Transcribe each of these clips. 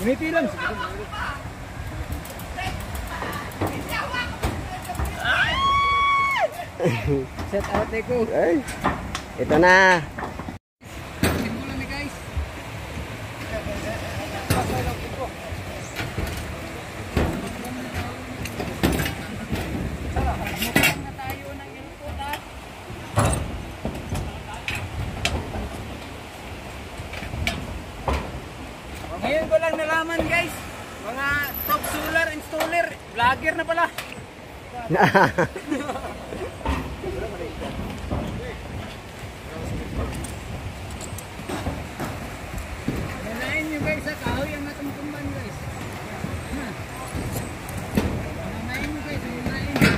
Uniti lang. Set out ko. Ay. Ito na. Vlogger na pala. Nanain nyo guys sa kahoy ang natumtumban guys. Ha. Nanain nyo guys, nanain nyo.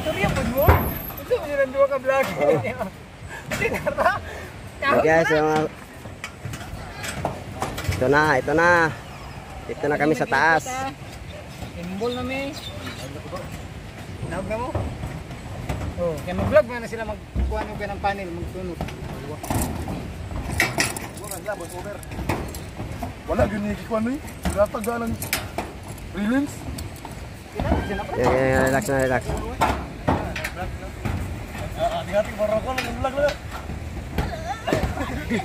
Sabi ang mo? Ito mo nilang dua ka vlog. Tinara. Hey guys, yung mga... Ito na, ito na. Ito na kami sa taas. Imbol na may. Nawag na mo? Oh, kaya mag-vlog mo na sila magkuha ng ng panel, magtunod. Wala gyud ni kikuan ni. Gatag galang prelims. Yan, yan, yan, relax na, relax. Ah, hati-hati para ko lang vlog lang. Ini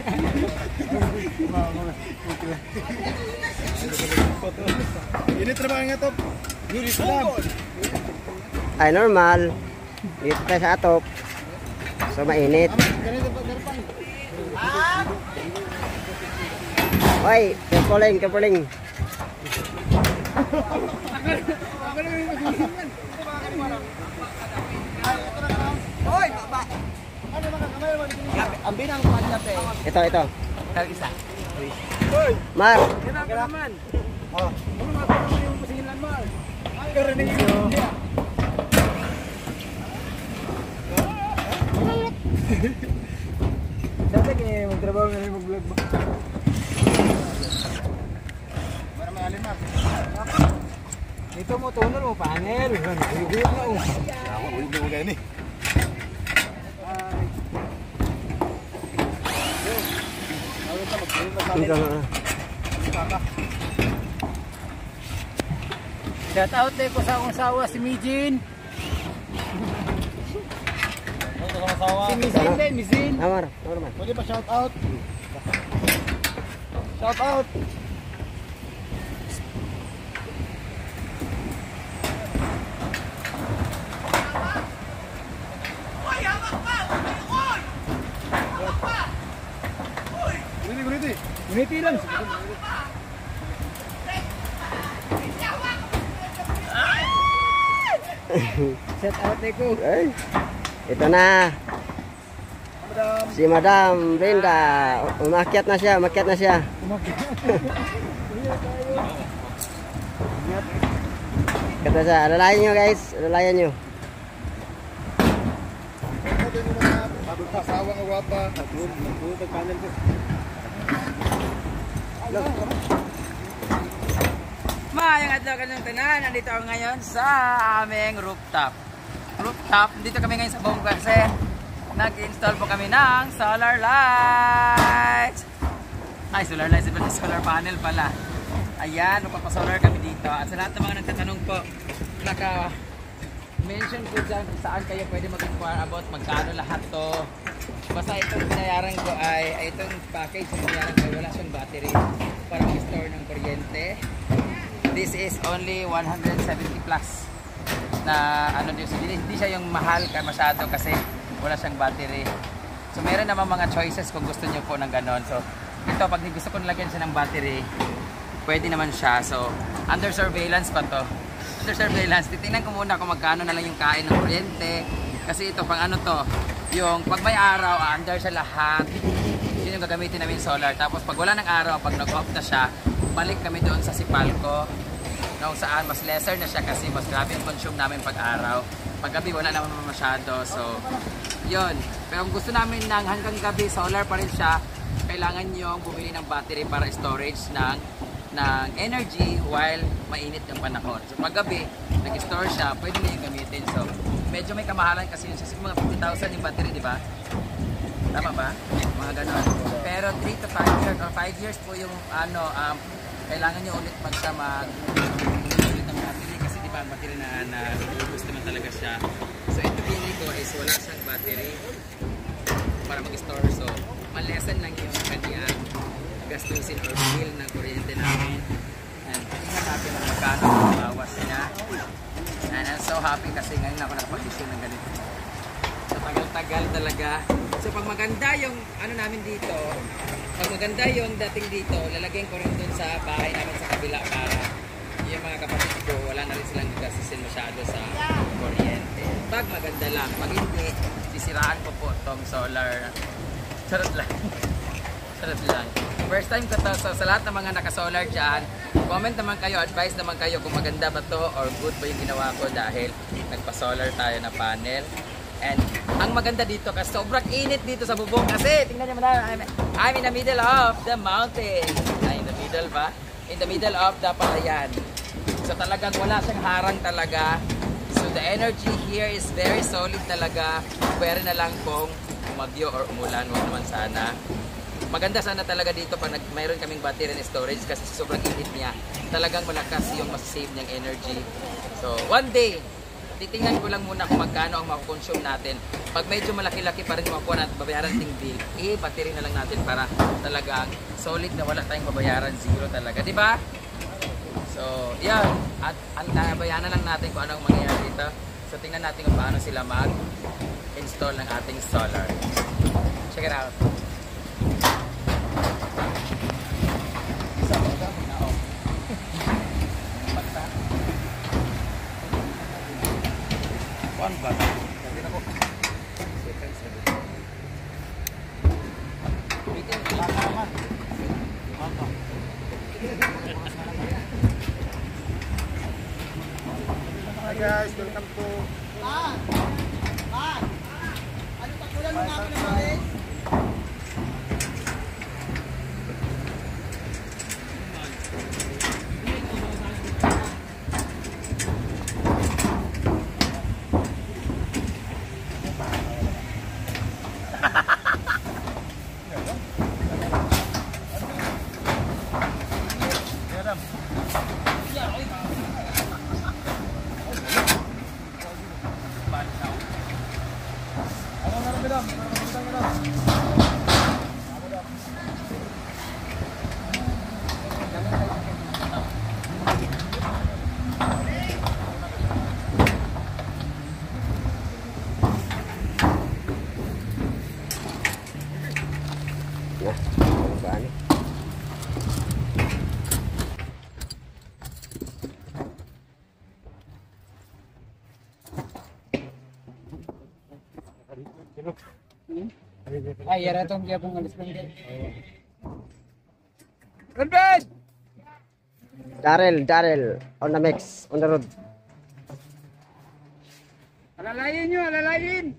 trabaho nga to. Yuri salam. Ay, normal. Dito tayo sa atop. So, mainit. Hoy, kapuling, kapuling. Ang binang Ambil ang pagkape. Ito, ito. Ito isa. Mar. Kailangan. Panel. Shout out din ko sa akong sawa si Mijin. Si Mizin din, Mizin. Ah, Mar, normal. Pwede pa shout out. Shout out. Guliti. Uniti lang. Shout out din ko. Ay. Ito na. Si Madam Brenda. Umakyat na siya, umakyat na siya. Kata siya, alalayan nyo guys, alalayan nyo. Ito yung mga asawa nga wapa. Mayang adlaw ka ng tanan. Nandito ako ngayon sa aming rooftop. Rooftop, dito kami ngayon sa buong kasi nag-install po kami ng solar lights. Ay, solar lights, na solar panel pala. Ayan, magpapasolar kami dito. At sa lahat ng mga nagtatanong po, naka mention ko dyan saan kayo pwede mag-inquire about magkano lahat to. Basta itong binayaran ko ay, itong package na binayaran ko wala siyang battery para mag-store ng kuryente. This is only 170 plus na ano din hindi, hindi siya yung mahal ka masyado kasi wala siyang battery. So meron naman mga choices kung gusto niyo po ng ganon. So ito pag gusto ko nilagyan siya ng battery, pwede naman siya. So under surveillance pa to. Under surveillance, titingnan ko muna kung magkano na lang yung kain ng kuryente. Kasi ito pang ano to, yung pag may araw, under siya lahat. Yun yung gagamitin namin solar. Tapos pag wala ng araw, pag nag-off na siya, balik kami doon sa Sipalco kung saan mas lesser na siya kasi mas grabe yung consume namin pag araw. Pag gabi wala naman masyado. So, yun. Pero kung gusto namin ng hanggang gabi, solar pa rin siya, kailangan nyo bumili ng battery para storage ng ng energy while mainit yung panahon. So pag gabi, nag-store siya, pwede na yung gamitin. So medyo may kamahalan kasi yun. Siguro mga 50,000 yung battery, di ba? Tama ba? Mga ganon. Pero 3 to 5 years or 5 years po yung ano, um, kailangan nyo ulit magsa mag ulit ng battery kasi di ba ang battery na, na ubus naman talaga siya. So ito pili ko is wala siyang battery para mag-store. So, malesen lang yung kanyang gastusin or bill ng kuryente namin. And tingnan natin ang magkano ang bawas niya. Happy kasi ngayon ako nakapag-issue ng ganito. So, tagal-tagal talaga. So, pag maganda yung ano namin dito, pag maganda yung dating dito, lalagyan ko rin dun sa bahay namin sa kabila para yung mga kapatid ko, wala na rin silang gastusin masyado sa kuryente. Pag maganda lang, pag hindi, sisiraan ko po tong solar. Charot lang. Charot lang. First time ko to, so sa lahat ng mga naka-solar dyan, comment naman kayo, advice naman kayo kung maganda ba to or good ba yung ginawa ko dahil nagpa-solar tayo na panel. And ang maganda dito kasi sobrang init dito sa bubong kasi tingnan niyo na I'm, I'm in the middle of the mountain. Ay, in the middle ba? In the middle of the palayan. So talagang wala siyang harang talaga. So the energy here is very solid talaga. Pwede na lang kung umagyo or umulan, wag naman sana. Maganda sana talaga dito pag mayroon kaming battery and storage kasi sobrang init niya. Talagang malakas yung masasave niyang energy. So one day, titingnan ko lang muna kung magkano ang makukonsume natin. Pag medyo malaki-laki pa rin makuha natin babayaran ting bill, eh, battery na lang natin para talagang solid na wala tayong babayaran, zero talaga. Di ba? So, yan. At ang nabayanan lang natin kung anong mangyayari dito. So, tingnan natin kung paano sila mag-install ng ating solar. Check it out. Isa, ito, na-off. Basta. One ba? Sabi na ko. Second, sabi. Meeting, tama. Tama. Hi guys, welcome to Madam. Ano na madam? Ano na Ay, yara itong kaya pong alis lang din. Renben! Daryl, Daryl, on the mix, on the road. Alalayin nyo, alalayin!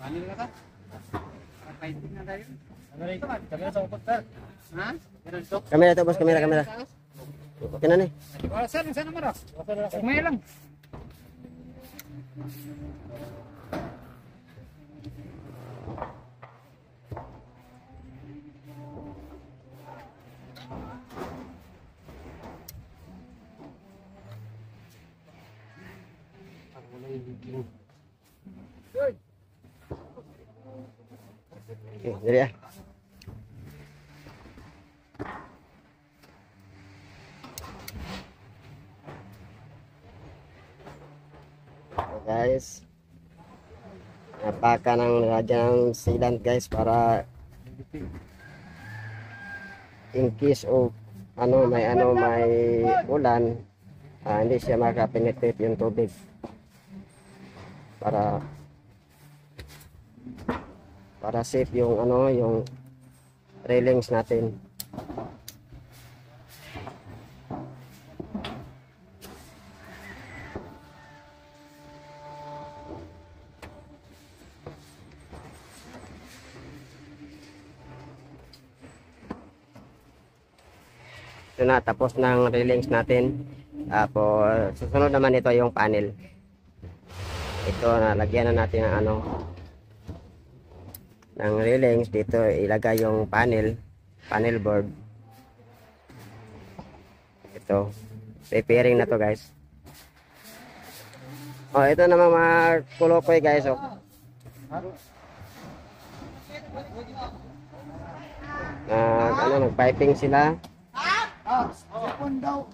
Paano na ka? Painting na tayo. Kamera sa upot, sir. Ha? Meron ito? Kamera to, boss, kamera, kamera. Okay na ni. Wala sir, sana mara. Umaya lang. Okay, dali ah. Guys. Napaka ng radya ng sealant guys para in case of ano may ano may ulan ah, hindi siya makapenetrate yung tubig para para safe yung ano yung railings natin. Ito na tapos ng railings natin. Tapos susunod naman ito yung panel. Ito na lagyan na natin ng ano ng railings dito ilagay yung panel, panel board. Ito. Repairing na to, guys. Oh, ito namang mga kulokoy, guys, oh. Nag, ano, nag-piping sila. Ah, daw.